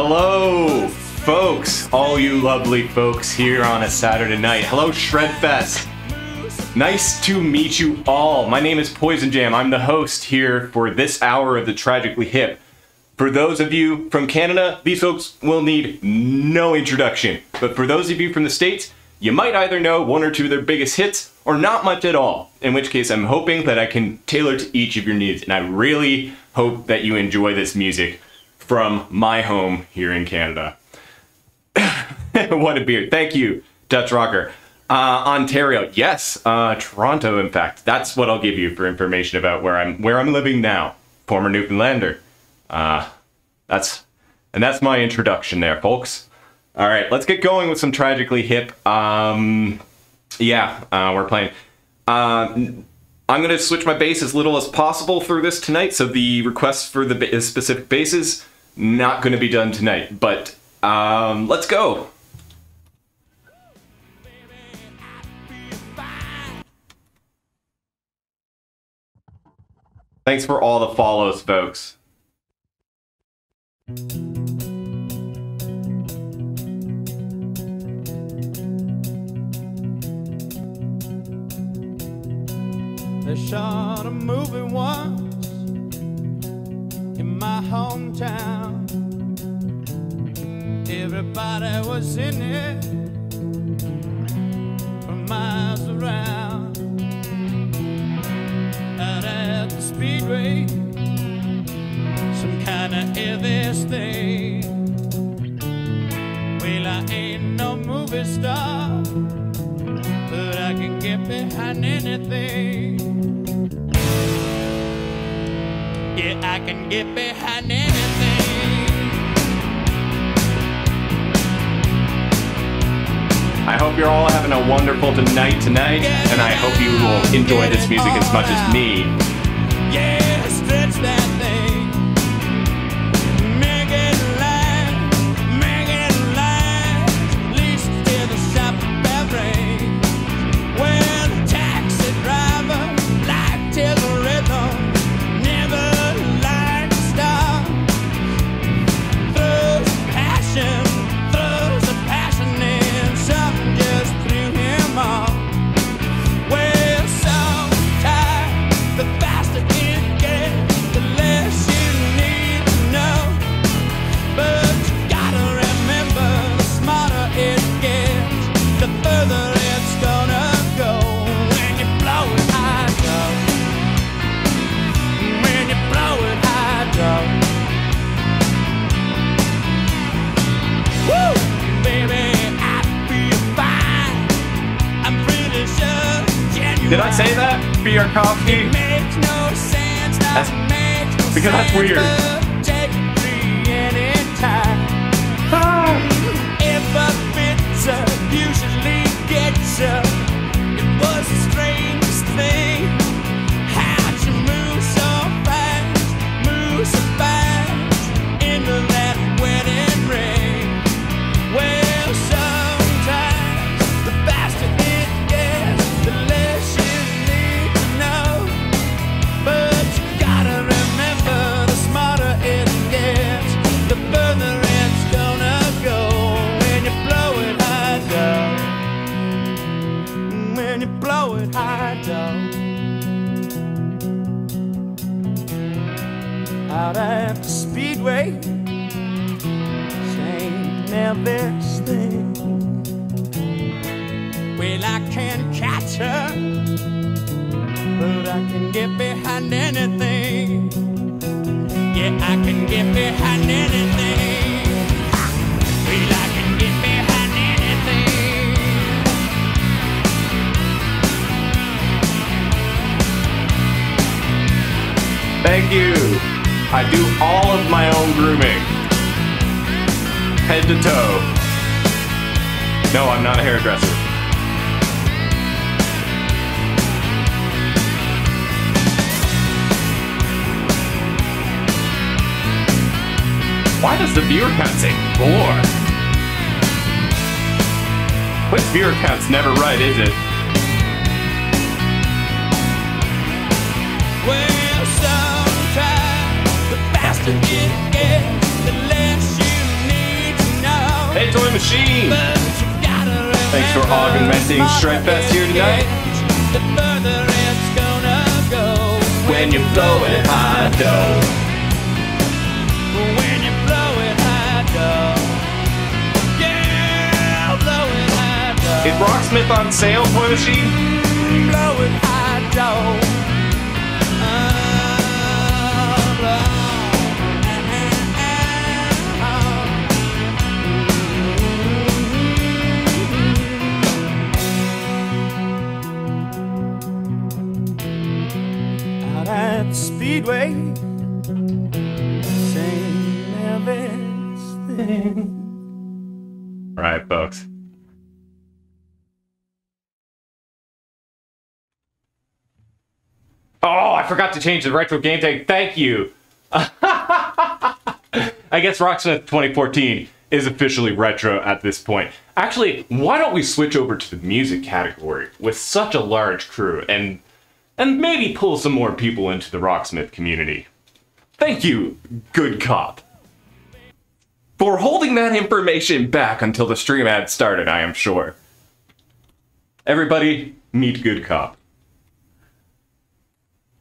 Hello, folks, all you lovely folks here on a Saturday night. Hello, Shredfest. Nice to meet you all. My name is Poizen Jam. I'm the host here for this hour of the Tragically Hip. For those of you from Canada, these folks will need no introduction. But for those of you from the States, you might either know one or two of their biggest hits or not much at all. In which case, I'm hoping that I can tailor to each of your needs. And I really hope that you enjoy this music from my home here in Canada. what a beard. Thank you, Dutch Rocker. Uh, Ontario, yes, uh, Toronto. In fact, that's what I'll give you for information about where I'm where I'm living now. Former Newfoundlander. Uh, that's and that's my introduction there, folks. All right, let's get going with some tragically hip. Um, yeah, uh, we're playing. Uh, I'm gonna switch my bass as little as possible through this tonight, so the requests for the ba- specific basses not gonna be done tonight. But um, let's go. Thanks for all the follows, folks. They shot a movie once my hometown. Everybody was in it for miles around. Out at the speedway, some kind of heavy thing. Well, I ain't no movie star but I can get behind anything. Yeah, I can get behind anything. I hope you're all having a wonderful night tonight, and I hope you will enjoy this music as much as me. Yeah, Did I say that? Bierkowski? Makes no sense. That's- because that's weird. Out at the speedway, saying this thing. Well, I can't catch her but I can get behind anything. Yeah, I can get behind anything. I do all of my own grooming. Head to toe. No, I'm not a hairdresser. Why does the viewer count say four? Quick viewer count's never right, is it? Sometimes the faster it the less you Toy Machine. But you gotta Thanks for augmenting Shredfest here tonight. The further it's gonna go When you blow it high dough. when you blow it high dough. Yeah, blow it dough. Is Rocksmith on sale, Toy Machine? blow it high dough. Speedway. All right, folks. Oh, I forgot to change the retro game tag. Thank you. I guess Rocksmith 2014 is officially retro at this point. Actually, why don't we switch over to the music category with such a large crew and and maybe pull some more people into the Rocksmith community. Thank you, good cop for holding that information back until the stream ad started, I am sure. Everybody, meet Good Cop.